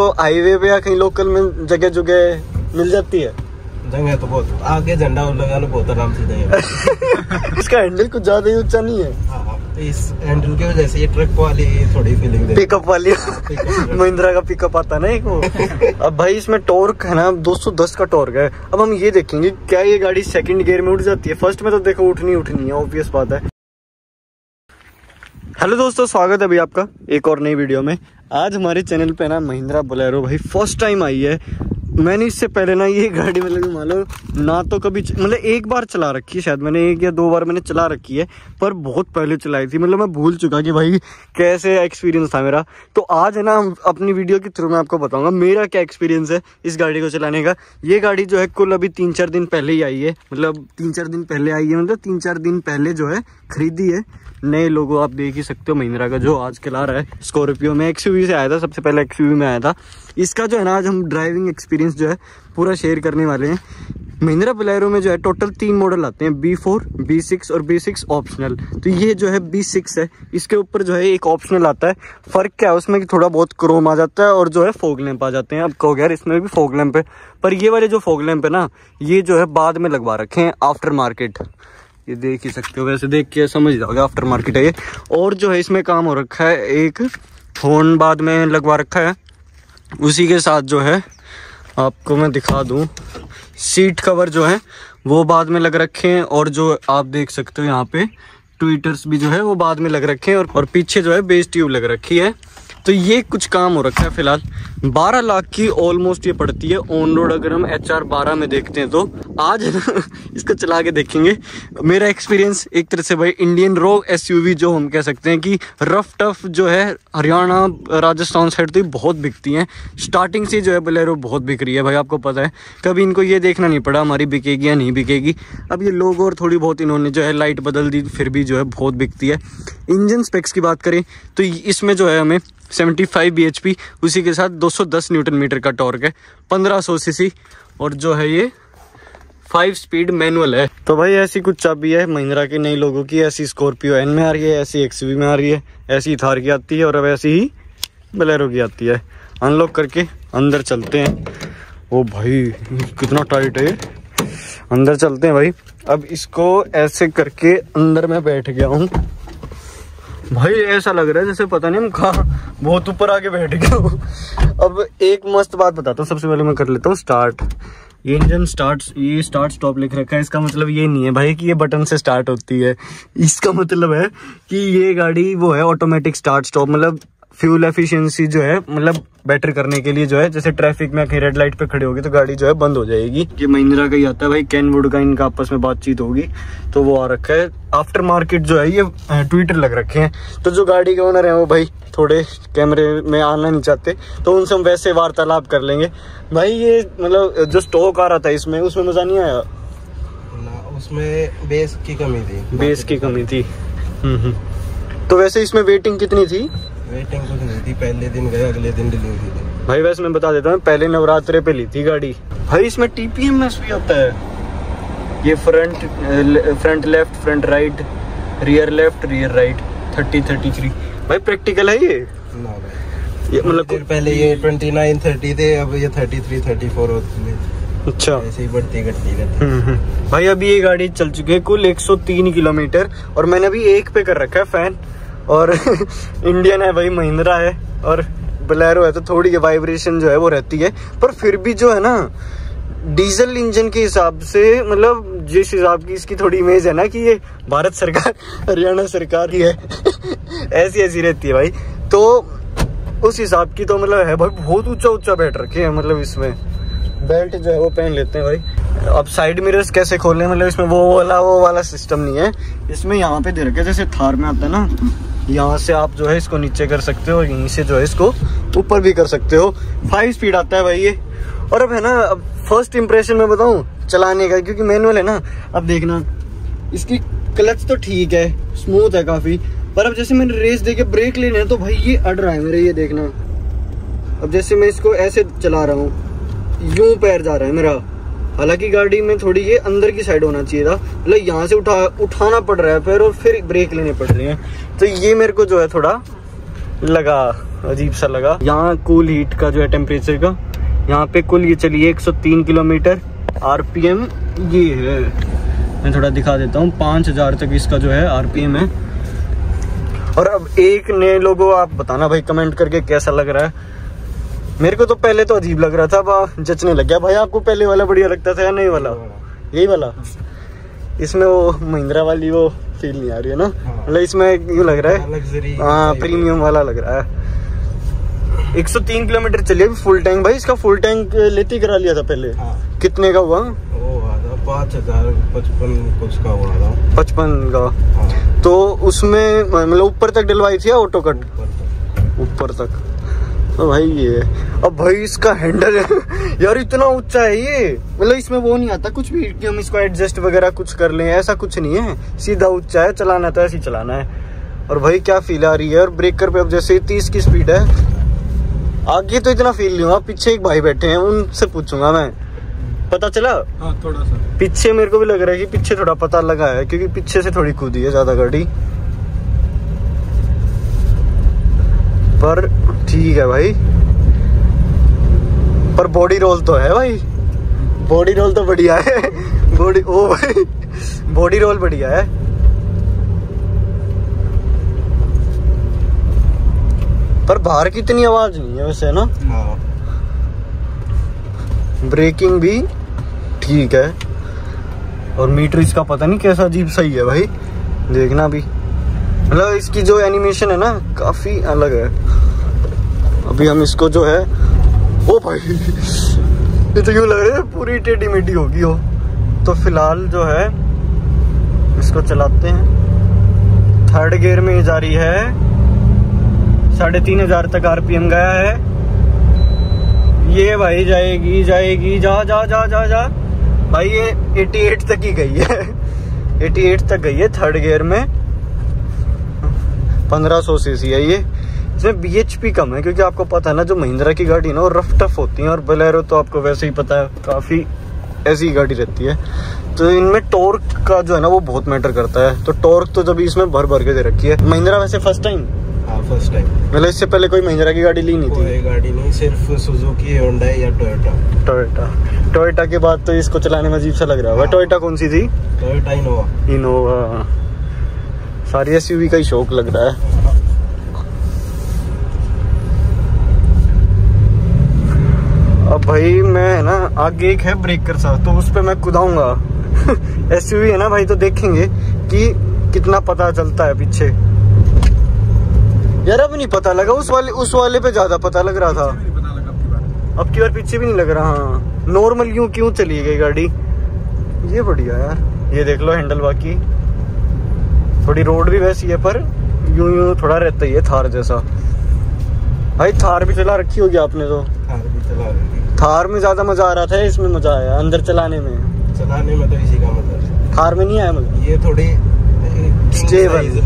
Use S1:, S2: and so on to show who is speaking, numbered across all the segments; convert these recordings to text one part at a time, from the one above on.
S1: तो हाईवे पे या कहीं लोकल में जगह जगह मिल जाती है?
S2: जगह तो बहुत आगे झंडा लगा लो बहुत आराम से जगह
S1: इसका हैंडल कुछ ज़्यादा ही ऊँचा नहीं है।
S2: हाँ, इस हैंडल की वजह से ये ट्रक वाली थोड़ी फीलिंग दे
S1: पिकअप वाली। महिंद्रा का पिकअप आता ना एक वो। अब भाई इसमें टॉर्क है ना 210 का टॉर्क है। अब हम ये देखेंगे क्या ये गाड़ी सेकंड गियर में उठ जाती है? फ़र्स्ट में तो देखो उठनी उठनी है ऑब्वियस बात है। हेलो दोस्तों स्वागत है अभी आपका एक और नई वीडियो में। आज हमारे चैनल पे ना महिंद्रा बोलेरो भाई फ़र्स्ट टाइम आई है। मैंने इससे पहले ना ये गाड़ी मतलब मान लो ना तो कभी मतलब एक बार चला रखी है शायद मैंने, एक या दो बार मैंने चला रखी है, पर बहुत पहले चलाई थी। मतलब मैं भूल चुका कि भाई कैसे एक्सपीरियंस था मेरा। तो आज है ना अपनी वीडियो के थ्रू मैं आपको बताऊँगा, मेरा क्या एक्सपीरियंस है इस गाड़ी को चलाने का। ये गाड़ी जो है कुल अभी तीन चार दिन पहले ही आई है। मतलब तीन चार दिन पहले आई है मतलब तीन चार दिन पहले जो है खरीदी है। नए लोगो, आप देख ही सकते हो महिंद्रा का जो आजकल आ रहा है स्कॉर्पियो में। एक्सयूवी से आया था, सबसे पहले एक्सयूवी में आया था। इसका जो है ना, आज हम ड्राइविंग एक्सपीरियंस जो है, पूरा शेयर करने वाले हैं। महिंद्रा बलेरो में जो है टोटल तीन मॉडल आते हैं बी फोर बी सिक्स और बी सिक्स ऑप्शनल तो ये जो है बी सिक्स है। इसके ऊपर जो है, एक ऑप्शनल आता है। फ़र्क क्या है? उसमें कि थोड़ा बहुत क्रोम आ जाता है और जो है फोग लैंप आ जाते हैं। अब कहो यार, इसमें भी फोग लैंप है। पर ये वाले जो फोग लैंप है ना, ये जो है, बाद में लगवा रखे हैं आफ्टर मार्केट ये देख ही सकते हो, वैसे देख के समझ जाओगे आफ्टर मार्केट है ये। और जो है, इसमें काम हो रखा है, एक फ़ोन बाद में लगवा रखा है। उसी के साथ जो है आपको मैं दिखा दूँ। सीट कवर जो है वो बाद में लग रखे हैं और जो आप देख सकते हो यहाँ पे ट्विटर्स भी जो है वो बाद में लग रखे हैं और, और पीछे जो है बेस ट्यूब लग रखी है। तो ये कुछ काम हो रखा है फ़िलहाल। 12 लाख की ऑलमोस्ट ये पड़ती है। ऑन रोड अगर हम एच आर बारह में देखते हैं तो। आज ना, इसको चला के देखेंगे। मेरा एक्सपीरियंस एक तरह से भाई इंडियन रो एस जो हम कह सकते हैं कि रफ टफ जो है, हरियाणा, राजस्थान साइड तो बहुत बिकती हैं। स्टार्टिंग से जो है बलेरो बहुत बिक रही है भाई, आपको पता है। कभी इनको ये देखना नहीं पड़ा, हमारी बिकेगी या नहीं बिकेगी। अब ये लोग और थोड़ी बहुत इन्होंने जो है लाइट बदल दी, फिर भी जो है बहुत बिकती है। इंजन स्पेक्स की बात करें तो इसमें जो है हमें 75 bhp उसी के साथ 210 न्यूटन मीटर का टॉर्क है 1500 सीसी और जो है ये फाइव स्पीड मैनुअल है। तो भाई ऐसी कुछ चाबी है महिंद्रा के नई लोगों की, ऐसी स्कॉर्पियो एन में आ रही है, ऐसी एक्सवी में आ रही है, ऐसी थार की आती है और अब ऐसी ही बलेरो की आती है। अनलॉक करके अंदर चलते हैं। ओ भाई, कितना टाइट है अंदर चलते हैं भाई। अब इसको ऐसे करके अंदर मैं बैठ गया हूँ। भाई, ऐसा लग रहा है जैसे पता नहीं हम कहा, बहुत ऊपर आके बैठ गए अब एक मस्त बात बताता हूँ, सबसे पहले मैं कर लेता हूँ स्टार्ट ये इंजन स्टार्ट ये स्टार्ट स्टॉप लिख रखा है, इसका मतलब ये नहीं है भाई कि ये बटन से स्टार्ट होती है। इसका मतलब है कि ये गाड़ी वो है ऑटोमेटिक स्टार्ट स्टॉप मतलब फ्यूल एफिशिएंसी जो है मतलब बेटर करने के लिए जो है जैसे ट्रैफ़िक में कहीं रेड लाइट पे खड़े होगी तो गाड़ी जो है बंद हो जाएगी। ये महिंद्रा का ही आता है भाई कैनवुड का इनका आपस में बातचीत होगी तो वो आ रखा है। आफ्टर मार्केट जो है ये ट्विटर लग रखे हैं। तो जो गाड़ी के ओनर है वो भाई थोड़े कैमरे में आना नहीं चाहते तो उनसे हम वैसे वार्तालाप कर लेंगे। भाई ये मतलब जो स्टॉक आ रहा था इसमें उसमें मज़ा नहीं आया?
S2: उसमें बेस की कमी थी।
S1: बेस की कमी थी। हम्म, हम्म। तो वैसे इसमें वेटिंग कितनी थी?
S2: वेटिंग कुछ नहीं थी पहले दिन गए अगले दिन डिलीवरी
S1: भाई वैसे मैं बता देता हूँ पहले नवरात्रे पे ली थी गाड़ी भाई इसमें टीपीएमएस भी होता है ये front front left front right rear left rear right thirty thirty three भाई प्रैक्टिकल है ये
S2: ना भाई ये मतलब पहले ये ट्वेंटी नाइन थर्टी थे अब ये थर्टी थ्री थर्टी फोर होती है
S1: अच्छा
S2: ऐसे ही बढ़ती घटती रहती।
S1: भाई अभी ये गाड़ी चल चुकी है कुल 103 किलोमीटर और मैंने अभी एक पे कर रखा है फ़ैन और इंडियन है भाई महिंद्रा है और बलैरो है तो थोड़ी वाइब्रेशन जो है वो रहती है। पर फिर भी जो है ना डीजल इंजन के हिसाब से मतलब जिस हिसाब की इसकी थोड़ी इमेज है ना कि ये भारत सरकार, हरियाणा सरकार की है, ऐसी ऐसी रहती है भाई। तो उस हिसाब की तो मतलब है भाई, बहुत ऊँचा ऊँचा बैठ रखे हैं मतलब इसमें। बेल्ट जो है वो पहन लेते हैं भाई। अब साइड मिरर्स कैसे खोलने मतलब इसमें वो वाला वो वाला सिस्टम नहीं है। इसमें यहाँ पे दे रखे जैसे थार में आता है ना यहाँ से आप जो है इसको नीचे कर सकते हो और यहीं से जो है इसको ऊपर भी कर सकते हो। फाइव स्पीड आता है भाई ये। और अब है ना, अब फ़र्स्ट इंप्रेशन में बताऊँ, चलाने का, क्योंकि मैनुअल है ना, अब देखना। इसकी क्लच तो ठीक है स्मूथ है काफ़ी, पर अब जैसे मैंने रेस देके ब्रेक लेने तो भाई ये अड़ रहा है मेरे, ये देखना। अब जैसे मैं इसको ऐसे चला रहा हूँ, यूँ पैर जा रहा है मेरा। हालाँकि गाड़ी में थोड़ी ये अंदर की साइड होना चाहिए था। मतलब यहाँ से उठा उठाना पड़ रहा है फिर और फिर ब्रेक लेने पड़ रहे हैं। तो ये मेरे को जो है थोड़ा लगा, अजीब सा लगा। यहाँ कूल हीट का जो है टेम्परेचर का, यहाँ पे कुल ये चलिए 103 किलोमीटर। आरपीएम ये है। मैं थोड़ा दिखा देता हूँ, पाँच हज़ार तक इसका जो है आरपीएम है। और अब एक नए लोगों, आप बताना भाई कमेंट करके कैसा लग रहा है? मेरे को तो पहले तो अजीब लग रहा था अब जचने लग गया। भाई आपको पहले वाला बढ़िया लगता था या नहीं वाला? यही वाला? इसमें वो महिंद्रा वाली वो फील नहीं आ रही है ना?
S2: हाँ।
S1: मतलब इसमें यूँ लग रहा है। हाँ प्रीमियम वाला लग रहा है। 103 किलोमीटर चलिए फुल टैंक भाई इसका फुल टैंक लेते ही करा लिया था पहले।
S2: हाँ।
S1: कितने का हुआ?
S2: पाँच हज़ार पचपन कुछ का हुआ था।
S1: पचपन का।
S2: हाँ।
S1: तो उसमें मतलब ऊपर तक डलवाई थी ऑटो कट
S2: ऊपर तक।
S1: तो भाई ये अब भाई इसका हैंडल है यार इतना ऊँचा है ये। मतलब इसमें वो नहीं आता कुछ भी कि हम इसको एडजस्ट वगैरह कुछ कर लें ऐसा कुछ नहीं है। सीधा ऊँचा है चलाना तो ऐसे ही चलाना है। और भाई क्या फील आ रही है? और ब्रेकर पे अब जैसे तीस की स्पीड है आगे तो इतना फील नहीं हुआ। पीछे एक भाई बैठे हैं उनसे पूछूँगा मैं। पता चला?
S2: हाँ थोड़ा सा।
S1: पीछे मेरे को भी लग रहा है कि पीछे थोड़ा पता लगा है क्योंकि पीछे से थोड़ी कूदी है ज़्यादा गाड़ी। पर ठीक है भाई। पर बॉडी रोल तो है भाई। बॉडी रोल तो बढ़िया है। बॉडी ओ भाई बॉडी रोल बढ़िया है। पर बाहर की इतनी आवाज़ नहीं है वैसे ना?
S2: हाँ।
S1: ब्रेकिंग भी ठीक है। और मीटर इसका पता नहीं कैसा अजीब सही है भाई। देखना भी। मतलब इसकी जो एनिमेशन है ना, काफ़ी अलग है। अभी हम इसको जो है, ओ भाई, ये तो यूँ लग रहा है पूरी टेढ़ी मेढ़ी होगी हो तो फ़िलहाल जो है, इसको चलाते हैं। थर्ड गियर में जा रही है। साढ़े तीन हज़ार तक आरपीएम गया है। ये भाई जाएगी जाएगी, जा जा जा जा जा। भाई ये 88 तक ही गई है। 88 तक गई है थर्ड गियर में। 1500 सीसी है ये। इसमें बीएचपी कम है क्योंकि आपको पता है ना जो महिंद्रा की गाड़ी है ना वो रफ टफ होती है और बलेरो तो आपको वैसे ही पता है काफ़ी ऐसी गाड़ी रहती है। तो इनमें टॉर्क का जो है ना वो बहुत मैटर करता है। तो टॉर्क तो जब इसमें भर भर के दे रखी है। महिंद्रा वैसे फ़र्स्ट टाइम
S2: हाँ फ़र्स्ट टाइम
S1: मतलब इससे पहले कोई महिंद्रा की गाड़ी ली नहीं थी।
S2: गाड़ी नहीं सिर्फ़ सुजुकी होंडा या टोयोटा
S1: टोयोटा टोयोटा के बाद तो इसको चलाने में अजीब सा लग रहा है
S2: हाँ।
S1: टोयोटा कौन सी थी?
S2: टोयोटा इनोवा
S1: इनोवा सारी एसयूवी का ही शौक लग रहा है। अब भाई मैं ना आगे एक है ब्रेकर सा तो उस पे मैं कुदाऊँगा। एसयूवी है ना भाई तो देखेंगे कि कितना पता चलता है पीछे। यार अब नहीं पता लगा उस वाले उस वाले पे ज़्यादा पता लग रहा था। अब की बार पीछे भी नहीं लग रहा हाँ। नॉर्मल यूँ क्यों चली गई गाड़ी? ये बढ़िया यार। ये देख लो हैंडल बाकी। थोड़ी रोड भी वैसी है पर यूँ यूँ थोड़ा रहता ही है थार जैसा। भाई थार भी चला रखी होगी आपने तो।
S2: कार भी चला
S1: थार में ज़्यादा मज़ा आ रहा था इसमें मज़ा आया अंदर चलाने में।
S2: चलाने में तो इसी का मतलब है।
S1: थार में नहीं आया मज़ा
S2: ये थोड़ी.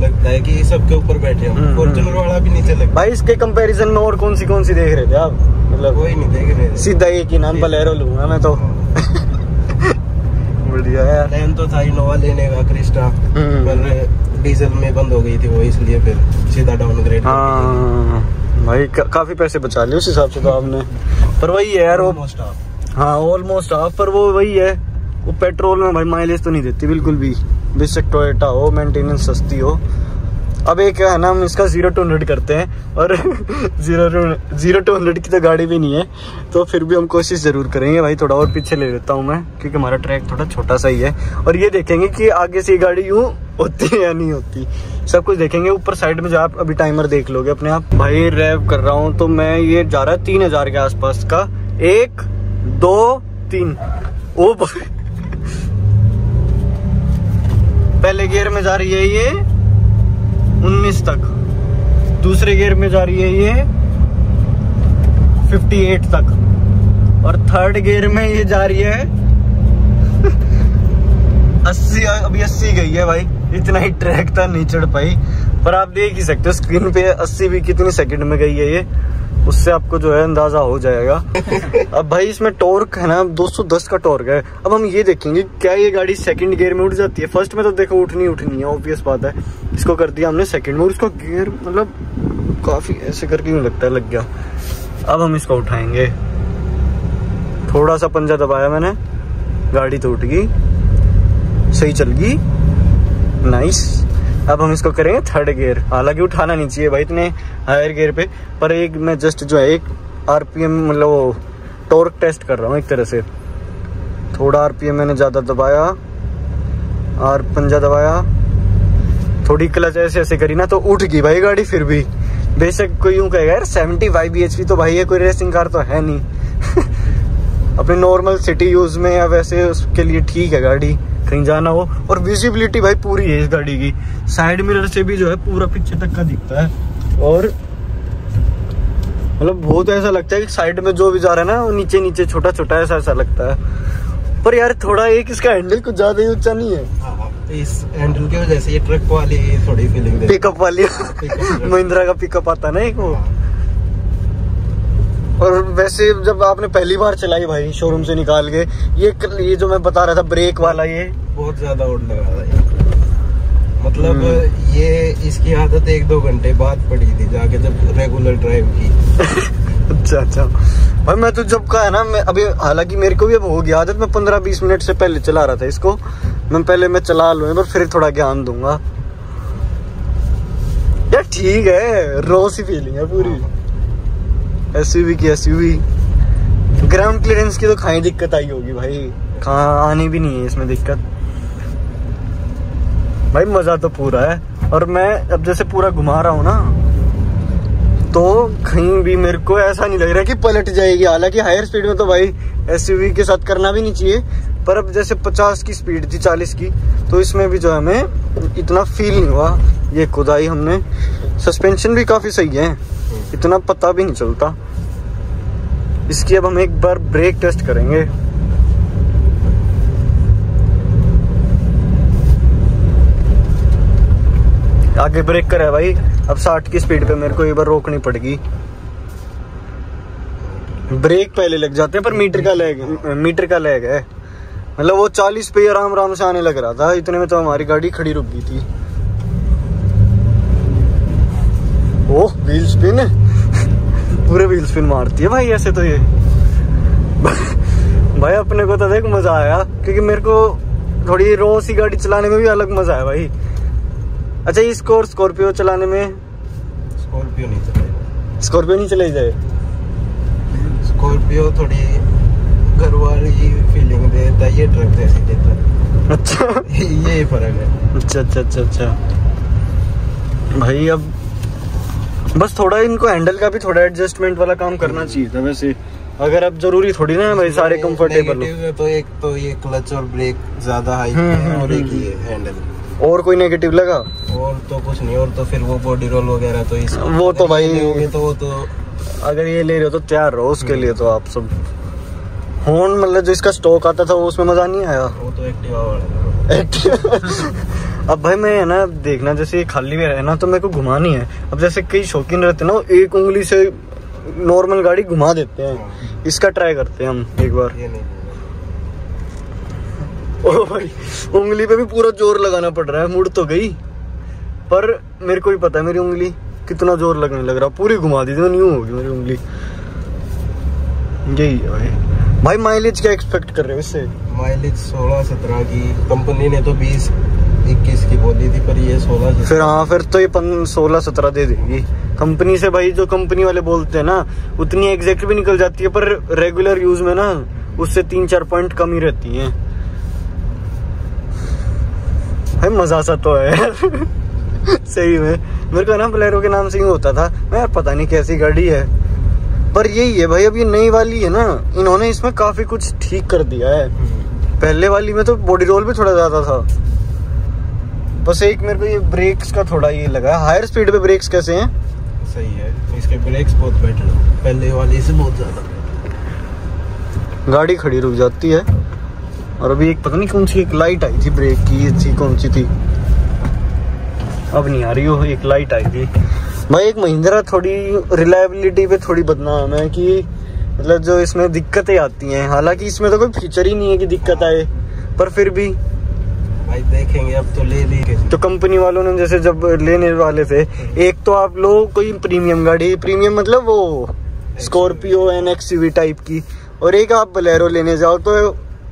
S2: लगता है कि सबके ऊपर बैठे
S1: हम्म,
S2: हम फॉर्चुनर
S1: हम्म।
S2: वाला भी नीचे लगता
S1: भाई इसके कंपैरिजन में और कौन सी कौन सी देख रहे थे आप? मतलब
S2: कोई नहीं देख रहे
S1: सीधा एक ही नाम बलेरो लूँगा मैं तो। बढ़िया यार।
S2: प्लान तो था इनोवा लेने का क्रिस्टा
S1: हम्म।
S2: पर डीजल में बंद हो गई थी वो इसलिए फिर सीधा डाउनग्रेड
S1: हाँ भाई का, काफ़ी पैसे बचा लिए उस हिसाब से तो आपने। पर वही है यार वो हाँ ऑलमोस्ट हाफ़ पर वो वही है वो पेट्रोल में भाई माइलेज तो नहीं देती बिल्कुल भी। बेशक टोयोटा हो मेंटेनेंस सस्ती हो अब एक है ना, हम इसका ज़ीरो टू हंड्रेड करते हैं, और zero to zero to hundred की तो गाड़ी भी नहीं है तो फिर भी हम कोशिश ज़रूर करेंगे। भाई, थोड़ा और पीछे ले लेता हूँ मैं, क्योंकि हमारा ट्रैक थोड़ा छोटा सा ही है। और ये देखेंगे कि आगे से ये गाड़ी यूँ होती है या नहीं होती। सब कुछ देखेंगे, ऊपर साइड में जो आप अभी टाइमर देख लोगे अपने आप। भाई रैव कर रहा हूँ तो मैं ये जा रहा तीन हज़ार के आसपास का। एक, दो, तीन। ओ पहले गियर में जा रही है ये। 19 तक। दूसरे गियर में जा रही है ये 58 तक। और थर्ड गियर में ये जा रही है 80 अभी 80 गई है भाई। इतना ही ट्रैक था, नहीं चढ़ पाई। पर आप देख ही सकते हो स्क्रीन पे 80 भी कितनी सेकंड में गई है ये। उससे आपको जो है अंदाज़ा हो जाएगा। अब भाई इसमें टॉर्क है ना 210 का टॉर्क है। अब हम ये देखेंगे क्या ये गाड़ी सेकंड गियर में उठ जाती है? फ़र्स्ट में तो देखो उठनी उठनी है ऑब्वियस बात है। इसको कर दिया हमने सेकंड में और इसका गियर मतलब काफ़ी ऐसे करके यूँ लगता है? लग गया। अब हम इसको उठाएँगे। थोड़ा सा पंजा दबाया मैंने गाड़ी तो उठ गई। सही चल गई। नाइस अब हम इसको करेंगे थर्ड गियर हालाँकि उठाना नहीं चाहिए भाई इतने हायर गियर पे। पर एक मैं जस्ट जो है, एक आरपीएम मतलब वो टॉर्क टेस्ट कर रहा हूँ एक तरह से। थोड़ा आरपीएम मैंने ज़्यादा दबाया और पंजा दबाया। थोड़ी क्लच ऐसे ऐसे करी ना तो उठ गई भाई गाड़ी फिर भी। बेशक कोई यूँ कहेगा, यार सेवेंटी फाइव बी तो भाई है, कोई रेसिंग कार तो है नहीं। अपने नॉर्मल सिटी यूज़ में या वैसे उसके लिए ठीक है गाड़ी। कहीं जाना हो। और विजिबिलिटी भाई पूरी है इस गाड़ी की। साइड मिरर से भी जो है पूरा पीछे तक का दिखता है। और मतलब बहुत ऐसा लगता है कि साइड में जो भी जा रहा है ना वो नीचे नीचे छोटा छोटा ऐसा ऐसा लगता है। पर यार थोड़ा एक इसका हैंडल कुछ ज़्यादा ही ऊँचा नहीं है।
S2: हाँ, इस हैंडल की वजह से ये ट्रक वाली थोड़ी फीलिंग
S1: पिकअप वाली। महिंद्रा का पिकअप आता ना एक वो। और वैसे जब आपने पहली बार चलाई भाई शोरूम से निकाल के ये ये जो मैं बता रहा था ब्रेक वाला ये?
S2: बहुत ज़्यादा ओड लगा रहा है मतलब
S1: हम्म।
S2: ये इसकी आदत एक दो घंटे बाद पड़ी थी जाके जब रेगुलर ड्राइव की।
S1: अच्छा अच्छा। भाई मैं तो जब कहा ना मैं अभी हालाँकि मेरे को भी अब हो गया आदत मैं पंद्रह बीस मिनट से पहले चला रहा था इसको। मैं पहले मैं चला लूँ पर फिर थोड़ा ज्ञान दूँगा। यार ठीक है रोसी फीलिंग है पूरी। एसयूवी की एसयूवी ग्राउंड क्लियरेंस की तो खाई दिक्कत आई होगी भाई। कहाँ आनी भी नहीं है इसमें दिक्कत। भाई मज़ा तो पूरा है। और मैं अब जैसे पूरा घुमा रहा हूँ ना तो कहीं भी मेरे को ऐसा नहीं लग रहा कि पलट जाएगी। हालाँकि हायर स्पीड में तो भाई एसयूवी के साथ करना भी नहीं चाहिए, पर अब जैसे 50 की स्पीड थी 40 की तो इसमें भी जो हमें इतना फील नहीं हुआ। ये खुदाई हमने। सस्पेंशन भी काफ़ी सही है। इतना पता भी नहीं चलता। इसकी अब हम एक बार ब्रेक टेस्ट करेंगे। आगे ब्रेक करे भाई। अब 60 की स्पीड पे मेरे को एक बार रोकनी पड़ेगी। ब्रेक पहले लग जाते हैं, पर मीटर का लैग, मीटर का लैग है। मतलब वो 40 पे आराम आराम से आने लग रहा था। इतने में तो हमारी गाड़ी खड़ी रुक गई थी। ओह व्हील स्पिन पूरे व्हील स्पिन मारती है भाई ऐसे तो ये। भाई अपने को तो देख मज़ा आया। क्योंकि मेरे को थोड़ी रो सी गाड़ी चलाने में भी अलग मज़ा है भाई। अच्छा इसको और स्कॉर्पियो चलाने में
S2: स्कॉर्पियो नहीं चले
S1: स्कॉर्पियो नहीं चले जाए।
S2: स्कॉर्पियो थोड़ी घर वाली फीलिंग देता है ये ट्रक जैसी देता है।
S1: अच्छा।
S2: ये फ़र्क है।
S1: अच्छा अच्छा अच्छा अच्छा। भाई अब बस थोड़ा इनको हैंडल का भी थोड़ा एडजस्टमेंट वाला काम करना चाहिए था वैसे। अगर अब ज़रूरी थोड़ी ना भाई सारे कंफर्टेबल
S2: नेगेटिव तो एक तो ये क्लच और ब्रेक ज़्यादा हाई
S1: हम्म,
S2: है और
S1: हम्म,
S2: एक ये हैंडल
S1: और कोई नेगेटिव लगा?
S2: और तो कुछ नहीं और तो फिर वो बॉडी रोल वगैरह तो इस
S1: वो तो भाई-
S2: तो वो तो
S1: अगर ये ले रहे हो तो तैयार रहो उसके लिए तो आप सब। होन मतलब जो इसका स्टॉक आता था वो उसमें मज़ा नहीं आया।
S2: वो तो एक्टिवा वाला
S1: Active- अब भाई मैं है ना देखना जैसे ये खाली में है ना तो मेरे को घुमानी है। अब जैसे कई शौकीन रहते हैं ना एक उंगली से नॉर्मल गाड़ी घुमा देते हैं। इसका ट्राई करते हैं हम एक बार। ओ भाई उंगली पे भी पूरा ज़ोर लगाना पड़ रहा है मुड़ तो गई। पर मेरे को भी पता है मेरी उंगली कितना ज़ोर लगने लग रहा पूरी घुमा दी थी न्यू होगी मेरी उंगली। यही है भाई। भाई माइलेज क्या एक्सपेक्ट कर रहे हो इससे?
S2: माइलेज सोलह सत्रह की कंपनी ने तो बीस। इक्कीस की बोली थी पर ये सोलह
S1: फिर हाँ फिर तो ये सोलह सत्रह दे देगी। कंपनी से भाई जो कंपनी वाले बोलते हैं ना उतनी एग्जैक्ट भी निकल जाती है पर रेगुलर यूज़ में ना उससे तीन चार पॉइंट कम ही रहती है। भाई मज़ा सा तो है। सही में। मेरे को ना बोलेरो के नाम से ही होता था। मैं यार पता नहीं कैसी गाड़ी है। पर यही है भाई अब ये नई वाली है ना इन्होंने इसमें काफ़ी कुछ ठीक कर दिया है। पहले वाली में तो बॉडी रोल भी थोड़ा ज़्यादा था। बस एक मेरे को ये ब्रेक्स का थोड़ा ये लगा। हायर स्पीड पे ब्रेक्स कैसे हैं?
S2: सही है। इसके ब्रेक्स बहुत बेटर है। पहले वाली से बहुत ज़्यादा
S1: गाड़ी खड़ी रुक जाती है। और अभी एक पता नहीं कौन सी एक लाइट आई थी ब्रेक की ये थी कौन सी थी? अब नहीं आ रही हो एक लाइट आई थी। भाई एक महिंद्रा थोड़ी रिलायबिलिटी पे थोड़ी बदनाम है कि मतलब जो इसमें दिक्कतें आती हैं। हालाँकि इसमें तो कोई फीचर ही नहीं है कि दिक्कत आए पर फिर भी
S2: आज देखेंगे अब तो ले ली
S1: तो कंपनी वालों ने जैसे जब लेने वाले थे एक तो आप लोग कोई प्रीमियम गाड़ी प्रीमियम मतलब वो स्कॉर्पियो एन एक्सयूवी टाइप की और एक आप बलेरो लेने जाओ तो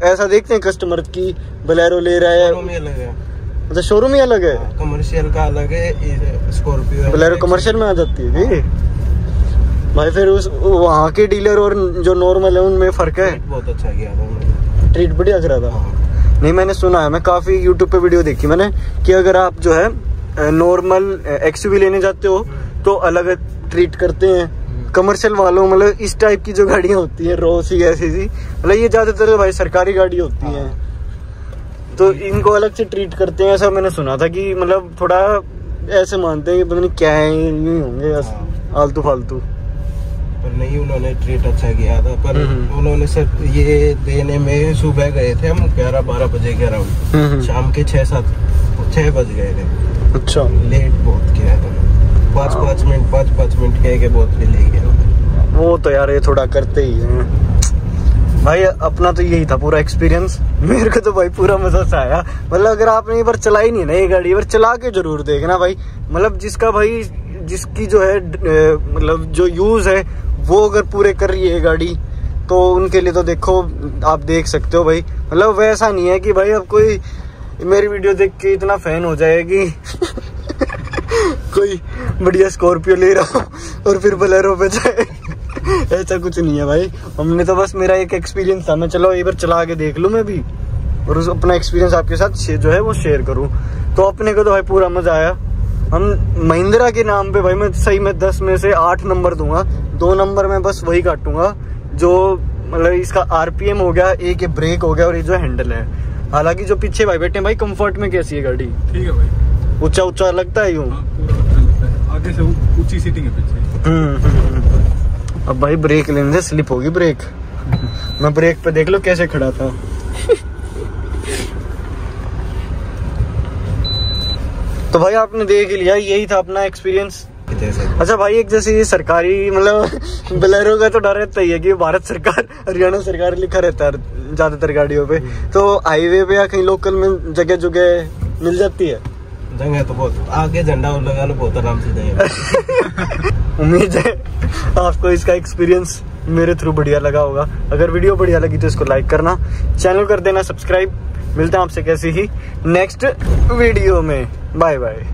S1: ऐसा देखते हैं कस्टमर की बलेरो ले रहा है।
S2: शोरूम ही अलग है।
S1: अच्छा शोरूम ही अलग है?
S2: कमर्शियल का अलग है स्कॉर्पियो
S1: बलेरो कमर्शियल में आ जाती है जी? भाई फिर उस वहाँ के डीलर और जो नॉर्मल है उनमें फ़र्क है?
S2: बहुत अच्छा किया था
S1: ट्रीट बढ़िया करा था। नहीं मैंने सुना है मैं काफ़ी यूट्यूब पे वीडियो देखी। मैंने कि अगर आप जो है नॉर्मल एक्सयूवी लेने जाते हो तो अलग ट्रीट करते हैं। कमर्शियल वालों मतलब इस टाइप की जो गाड़ियाँ होती हैं रो सी ऐसी सी मतलब ये ज़्यादातर भाई सरकारी गाड़ी होती हैं। तो इनको अलग से ट्रीट करते हैं ऐसा मैंने सुना था कि मतलब थोड़ा ऐसे मानते हैं कि पता नहीं क्या है यूँ ही होंगे
S2: हाँ।
S1: आलतू फालतू।
S2: पर नहीं उन्होंने ट्रीट अच्छा किया था पर
S1: हम्म।
S2: उन्होंने सर ये देने में सुबह गए थे हम ग्यारह बारह बजे ग्यारह
S1: हम्म, हम्म।
S2: शाम के छह सात छह बज गए थे।
S1: अच्छा।
S2: लेट बहुत किया था पाँच पाँच मिनट पाँच पाँच मिनट कह के बहुत भी ले गया।
S1: वो तो यार ये थोड़ा करते ही हैं। भाई अपना तो यही था पूरा एक्सपीरियंस मेरे को तो भाई पूरा मज़ा सा आया। मतलब अगर आपने एक बार चलाई नहीं ना ये गाड़ी बार चला के ज़रूर देखना भाई। मतलब जिसका भाई जिसकी जो है मतलब जो यूज़ है वो अगर पूरे कर रही है गाड़ी तो उनके लिए तो देखो, आप देख सकते हो भाई। मतलब वैसा नहीं है कि भाई अब कोई मेरी वीडियो देख के इतना फ़ैन हो जाएगी कोई बढ़िया स्कॉर्पियो ले रहा हो और फिर बोलेरो पे जाए। ऐसा कुछ नहीं है भाई। हमने तो बस मेरा एक एक्सपीरियंस था। मैं चलो एक बार चला के देख लूँ मैं भी। और उस अपना एक्सपीरियंस आपके साथ जो है वो शेयर करूँ। तो अपने को तो भाई पूरा मज़ा आया। हम महिंद्रा के नाम पे भाई मैं सही में दस में से आठ नंबर दूँगा। दो नंबर में बस वही काटूँगा जो मतलब इसका आरपीएम हो गया एक ये ब्रेक हो गया और ये जो हैंडल है। हालाँकि जो पीछे भाई बैठे हैं भाई कंफर्ट में कैसी है गाड़ी?
S3: ठीक है भाई।
S1: ऊँचा ऊँचा लगता है यूँ?
S3: है आगे से ऊँची सीटिंग है पीछे।
S1: हम्म, हम्म, हम्म। अब भाई ब्रेक लेने से स्लिप होगी ब्रेक मैं ब्रेक पे देख लो कैसे खड़ा था। तो भाई आपने देख लिया यही था अपना एक्सपीरियंस
S2: जैसे
S1: अच्छा भाई एक जैसे ये सरकारी मतलब बलेरो का तो डर रहता ही है कि भारत सरकार हरियाणा सरकार लिखा रहता है ज़्यादातर गाड़ियों पे। तो हाईवे पे या कहीं लोकल में जगह जगह मिल जाती है?
S2: जगह तो बहुत आगे झंडा लगा लो बहुत आराम से जाएँगे।
S1: उम्मीद है आपको इसका एक्सपीरियंस मेरे थ्रू बढ़िया लगा होगा। अगर वीडियो बढ़िया लगी तो इसको लाइक करना चैनल कर देना सब्सक्राइब मिलते हैं आपसे कैसे ही नेक्स्ट वीडियो में। Bye bye